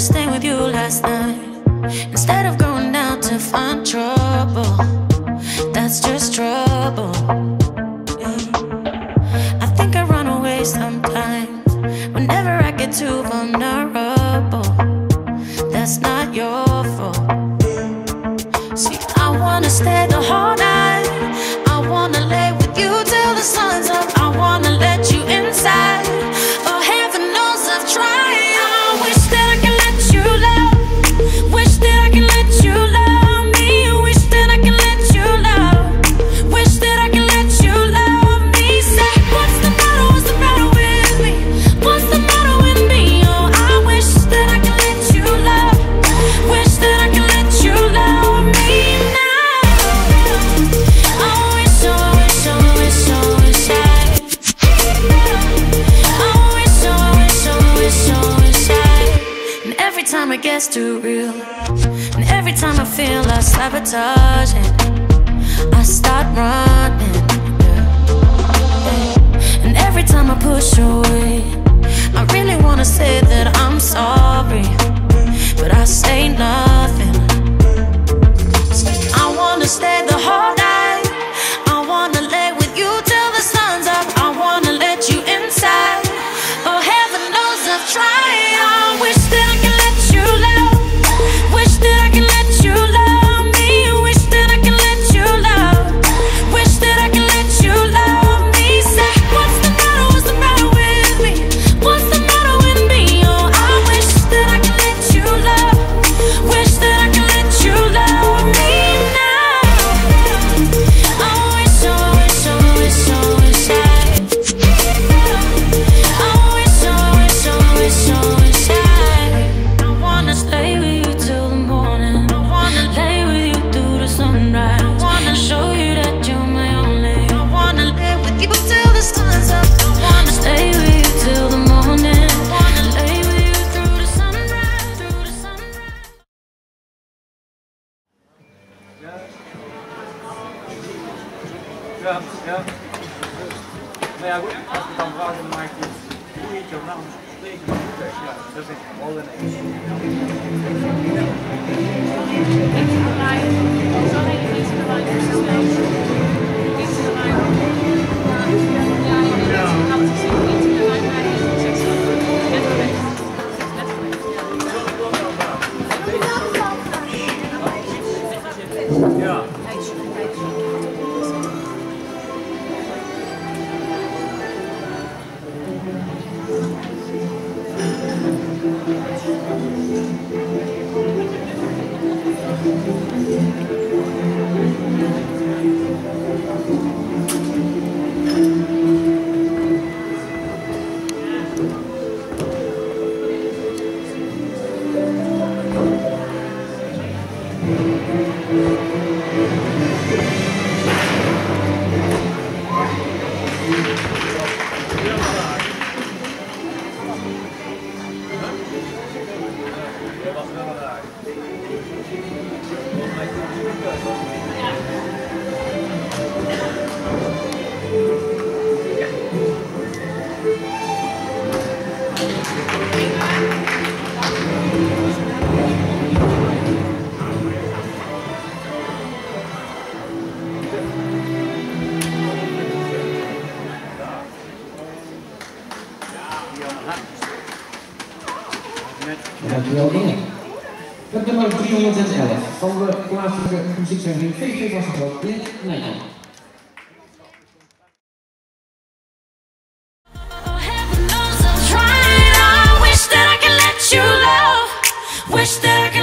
should've with you last night. Instead of going out to find trouble That's just trouble. I think I run away sometimes. Whenever I get too vulnerable That's not your fault. See, I wanna stay the whole night. time it gets too real. And every time I feel like sabotaging I start running. And every time I push away I really wanna say that I'm Ja, ja. Nou ja, goed, als dan vragen, dan maakt het hoe heet jouw naam? Spreken Ja, dat is al in één. Ik ben blij. Ik zal even iets belangrijk Dankjewel, Dat nummer 311 van de plaatselijke. Wish that I could